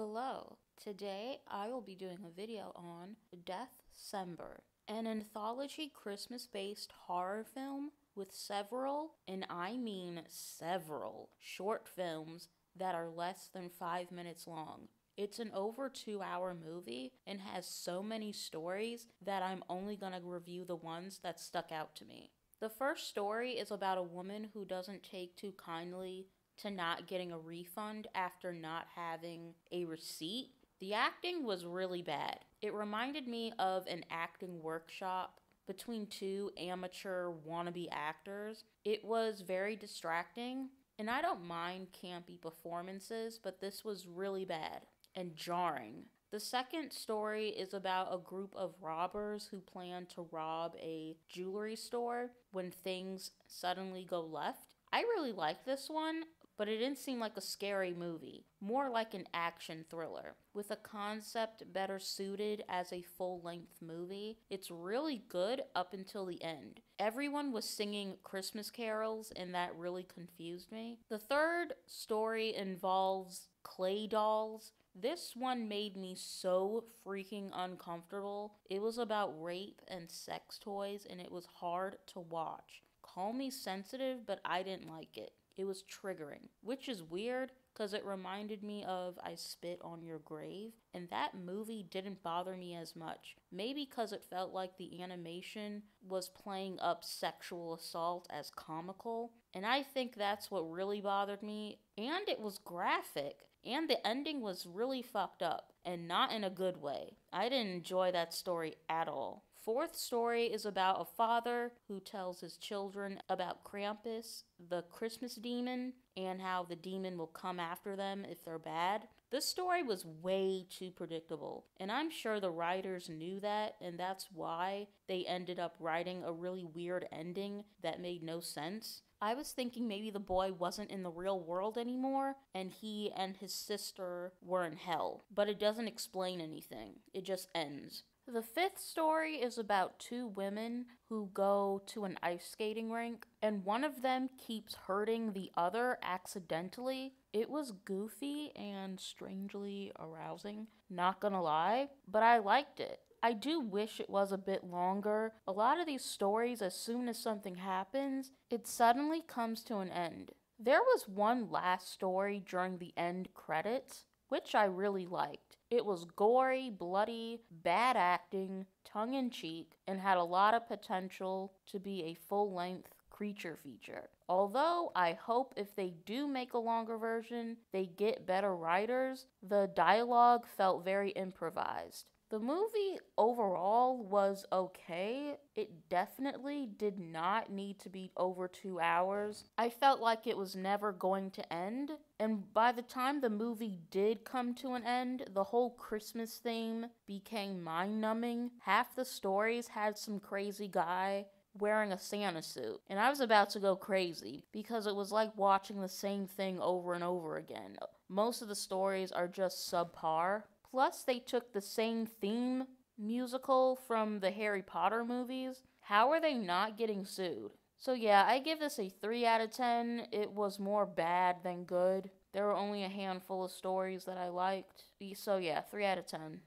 Hello. Today I will be doing a video on Deathcember, an anthology Christmas based horror film with several, and I mean several, short films that are less than five minutes long. It's an over two hour movie and has so many stories that I'm only going to review the ones that stuck out to me. The first story is about a woman who doesn't take too kindly to not getting a refund after not having a receipt. The acting was really bad. It reminded me of an acting workshop between two amateur wannabe actors. It was very distracting, and I don't mind campy performances, but this was really bad and jarring. The second story is about a group of robbers who plan to rob a jewelry store when things suddenly go left. I really like this one but it didn't seem like a scary movie, more like an action thriller. With a concept better suited as a full length movie, it's really good up until the end. Everyone was singing Christmas carols, and that really confused me. The third story involves clay dolls. This one made me so freaking uncomfortable. It was about rape and sex toys, and it was hard to watch. Call me sensitive, but I didn't like it. It was triggering, which is weird because it reminded me of I Spit on Your Grave, and that movie didn't bother me as much. Maybe because it felt like the animation was playing up sexual assault as comical, and I think that's what really bothered me. And it was graphic, and the ending was really fucked up, and not in a good way. I didn't enjoy that story at all fourth story is about a father who tells his children about Krampus, the Christmas demon, and how the demon will come after them if they're bad. This story was way too predictable, and I'm sure the writers knew that, and that's why they ended up writing a really weird ending that made no sense. I was thinking maybe the boy wasn't in the real world anymore and he and his sister were in hell, but it doesn't explain anything. It just ends. The fifth story is about two women who go to an ice skating rink, and one of them keeps hurting the other accidentally. It was goofy and strangely arousing, not gonna lie, but I liked it. I do wish it was a bit longer. A lot of these stories, as soon as something happens, it suddenly comes to an end. There was one last story during the end credits, which I really liked. It was gory, bloody, bad acting, tongue in cheek, and had a lot of potential to be a full length creature feature. Although I hope if they do make a longer version, they get better writers, the dialogue felt very improvised. The movie overall was okay. It definitely did not need to be over two hours. I felt like it was never going to end. And by the time the movie did come to an end, the whole Christmas theme became mind numbing. Half the stories had some crazy guy wearing a Santa suit. And I was about to go crazy because it was like watching the same thing over and over again. Most of the stories are just subpar. Plus, they took the same theme musical from the Harry Potter movies. How are they not getting sued? So, yeah, I give this a 3 out of 10. It was more bad than good. There were only a handful of stories that I liked. So, yeah, 3 out of 10.